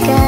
sky